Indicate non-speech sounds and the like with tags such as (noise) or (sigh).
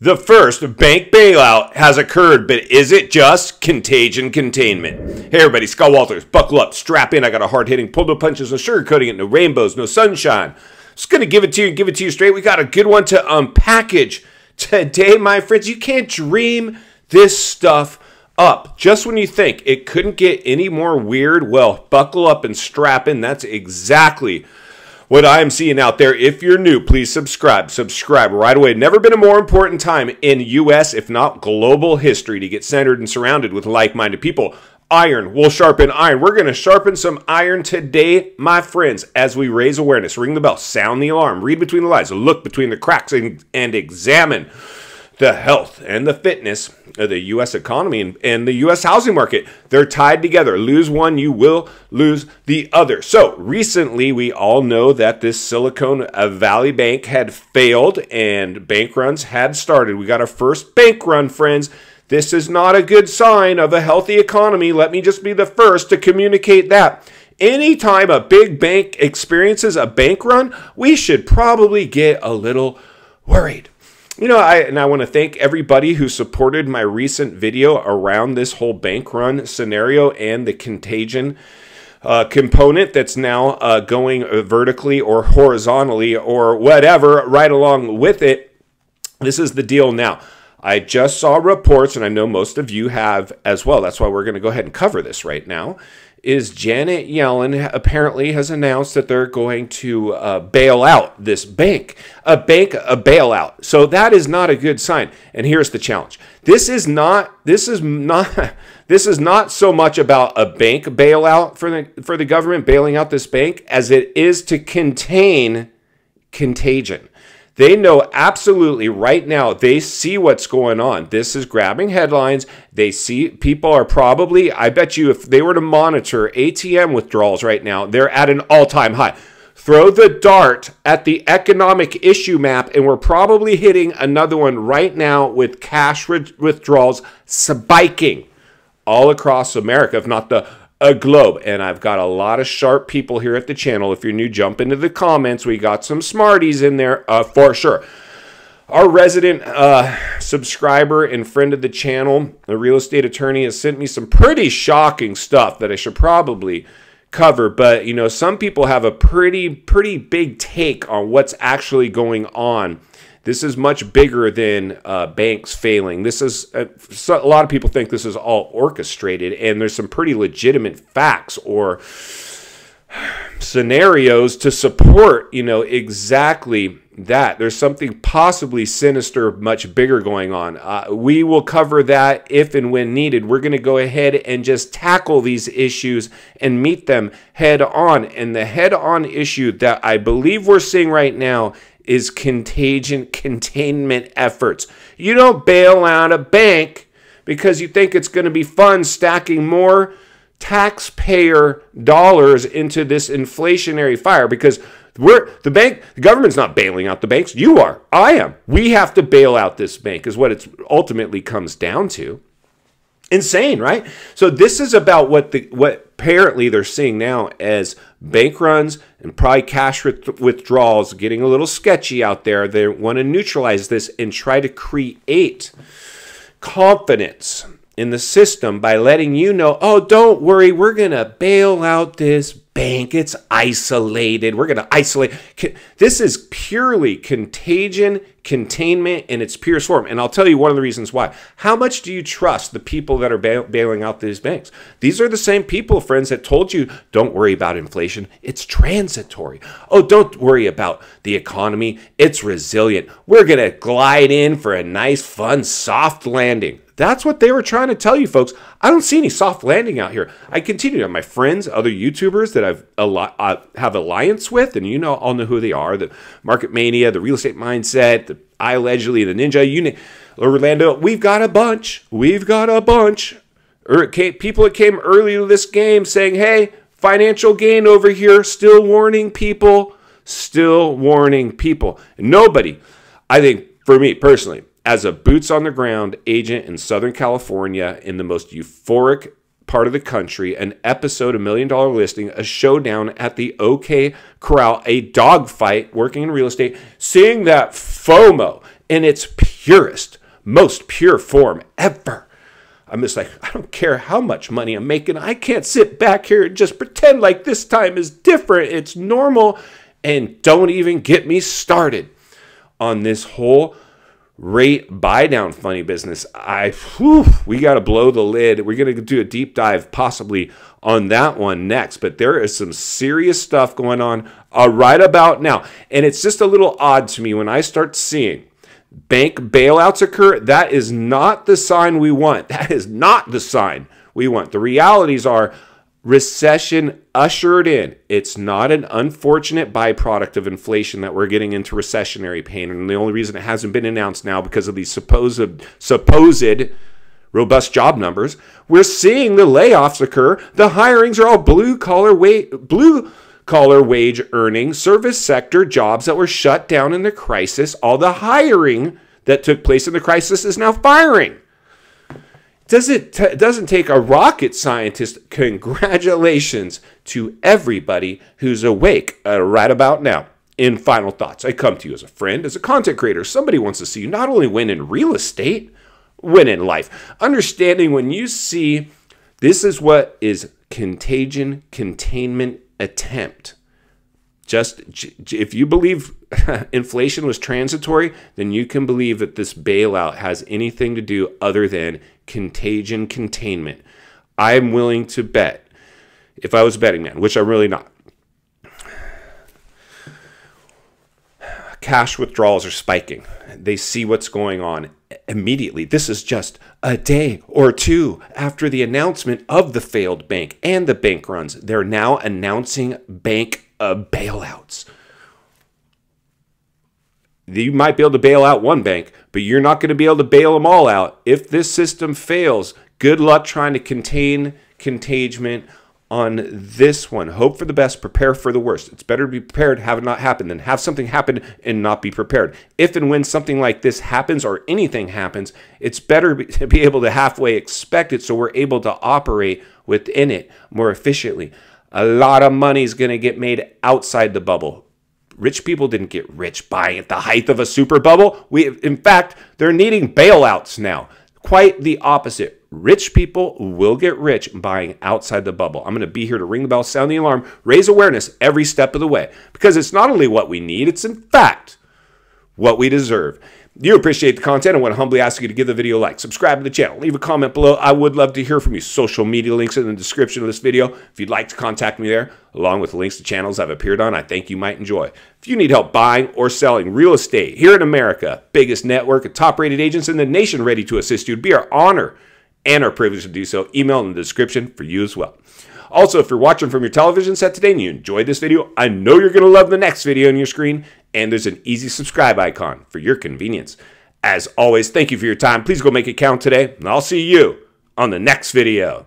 The first bank bailout has occurred, but is it just contagion containment? Hey everybody, Scott Walters, buckle up, strap in. I got a hard hitting pull no punches, no sugarcoating it, no rainbows, no sunshine. Just gonna give it to you, and give it to you straight. We got a good one to unpackage today, my friends. You can't dream this stuff up. Just when you think it couldn't get any more weird, well, buckle up and strap in. That's exactly what I am seeing out there. If you're new, please subscribe. Subscribe right away. Never been a more important time in U.S., if not global history, to get centered and surrounded with like minded people. Iron will sharpen iron. We're going to sharpen some iron today, my friends, as we raise awareness. Ring the bell, sound the alarm, read between the lines, look between the cracks, and, and examine the health and the fitness of the U.S. economy and, and, the U.S. housing market. They're tied together. Lose one, you will lose the other. So recently, we all know that this Silicon Valley Bank had failed and bank runs had started. We got our first bank run, friends. This is not a good sign of a healthy economy. Let me just be the first to communicate that. Anytime a big bank experiences a bank run, we should probably get a little worried. You know, I and I want to thank everybody who supported my recent video around this whole bank run scenario and the contagion uh, component that's now uh, going vertically or horizontally or whatever right along with it. This is the deal now. I just saw reports, and I know most of you have as well. That's why we're going to go ahead and cover this right now is Janet Yellen apparently has announced that they're going to uh, bail out this bank, a bank, a bailout. So that is not a good sign. And here's the challenge: this is not, this is not, (laughs) this is not so much about a bank bailout for the for the government bailing out this bank as it is to contain contagion. They know absolutely right now, they see what's going on. This is grabbing headlines. They see people are probably, I bet you, if they were to monitor ATM withdrawals right now, they're at an all time high. Throw the dart at the economic issue map, and we're probably hitting another one right now with cash withdrawals spiking all across America, if not the a globe. And I've got a lot of sharp people here at the channel. If you're new, jump into the comments. We got some smarties in there uh, for sure. Our resident uh, subscriber and friend of the channel, a real estate attorney, has sent me some pretty shocking stuff that I should probably cover. But, you know, some people have a pretty, pretty big take on what's actually going on this is much bigger than uh, banks failing. This is uh, so a lot of people think this is all orchestrated, and there's some pretty legitimate facts or scenarios to support, you know, exactly that. There's something possibly sinister, much bigger going on. Uh, we will cover that if and when needed. We're going to go ahead and just tackle these issues and meet them head on. And the head on issue that I believe we're seeing right now is contagion containment efforts. You don't bail out a bank because you think it's going to be fun stacking more taxpayer dollars into this inflationary fire because we're the bank the government's not bailing out the banks. You are. I am. We have to bail out this bank is what it ultimately comes down to insane right so this is about what the what apparently they're seeing now as bank runs and probably cash withdrawals getting a little sketchy out there. They want to neutralize this and try to create confidence in the system by letting you know, oh, don't worry, we're going to bail out this bank. It's isolated. We're going to isolate. This is purely contagion containment in its purest form. And I'll tell you one of the reasons why. How much do you trust the people that are bail bailing out these banks? These are the same people, friends, that told you don't worry about inflation. It's transitory. Oh, don't worry about the economy. It's resilient. We're going to glide in for a nice, fun, soft landing. That's what they were trying to tell you, folks. I don't see any soft landing out here. I continue to my friends, other YouTubers that I've a lot uh, have alliance with, and you know, all know who they are: the Market Mania, the Real Estate Mindset, the I allegedly, the Ninja. You Orlando. We've got a bunch. We've got a bunch. Er, people that came early to this game saying, "Hey, financial gain over here." Still warning people. Still warning people. nobody, I think, for me personally, as a boots on the ground agent in Southern California in the most euphoric part of the country, an episode, a million dollar listing, a showdown at the OK Corral, a dogfight working in real estate, seeing that FOMO in its purest, most pure form ever. I'm just like, I don't care how much money I'm making. I can't sit back here and just pretend like this time is different. It's normal. And don't even get me started on this whole rate buy down funny business. I whew, we got to blow the lid. We're going to do a deep dive possibly on that one next, but there is some serious stuff going on uh, right about now. And it's just a little odd to me when I start seeing bank bailouts occur. That is not the sign we want. (laughs) That is not the sign we want. The realities are recession ushered in. It's not an unfortunate byproduct of inflation that we're getting into recessionary pain. And the only reason it hasn't been announced now because of these supposed supposed robust job numbers. We're seeing the layoffs occur. The hirings are all blue collar blue collar wage earning service sector jobs that were shut down in the crisis. All the hiring that took place in the crisis is now firing. Does it t- doesn't take a rocket scientist. Congratulations to everybody who's awake uh, right about now. In final thoughts, I come to you as a friend, as a content creator. Somebody wants to see you not only win in real estate, win in life. Understanding when you see this is what is contagion containment attempt. Just if you believe (laughs) inflation was transitory, then you can believe that this bailout has anything to do other than contagion containment. I'm willing to bet, if I was a betting man, which I'm really not, cash withdrawals are spiking. They see what's going on immediately. This is just a day or two after the announcement of the failed bank and the bank runs. They're now announcing bank uh, bailouts. You might be able to bail out one bank, but you're not going to be able to bail them all out. If this system fails, good luck trying to contain contagion on this one. Hope for the best, prepare for the worst. It's better to be prepared, have it not happen, than have something happen and not be prepared. If and when something like this happens or anything happens, it's better to be able to halfway expect it so we're able to operate within it more efficiently. A lot of money is going to get made outside the bubble. Rich people didn't get rich buying at the height of a super bubble. We, in fact, they're needing bailouts now. Quite the opposite. Rich people will get rich buying outside the bubble. I'm going to be here to ring the bell, sound the alarm, raise awareness every step of the way because it's not only what we need, it's in fact what we deserve you appreciate the content, I want to humbly ask you to give the video a like, subscribe to the channel, leave a comment below. I would love to hear from you. Social media links in the description of this video. If you'd like to contact me there, along with links to channels I've appeared on, I think you might enjoy. If you need help buying or selling real estate here in America, biggest network of top-rated agents in the nation ready to assist you, it'd be our honor and our privilege to do so. Email in the description for you as well. Also, if you're watching from your television set today and you enjoyed this video, I know you're going to love the next video on your screen, and there's an easy subscribe icon for your convenience. As always, thank you for your time. Please go make it count today, and I'll see you on the next video.